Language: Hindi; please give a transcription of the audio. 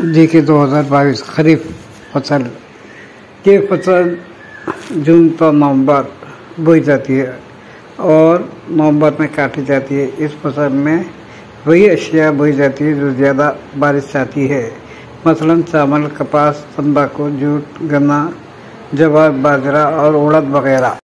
देखिए तो 2022 खरीफ फ़सल। ये फ़सल जून तो नवंबर बोई जाती है और नवंबर में काटी जाती है। इस फ़सल में वही अशिया बोई जाती है जो ज़्यादा बारिश चाहती है। मसलन चावल, कपास, तंबाकू, जूट, गन्ना, जवार, बाजरा और उड़द वगैरह।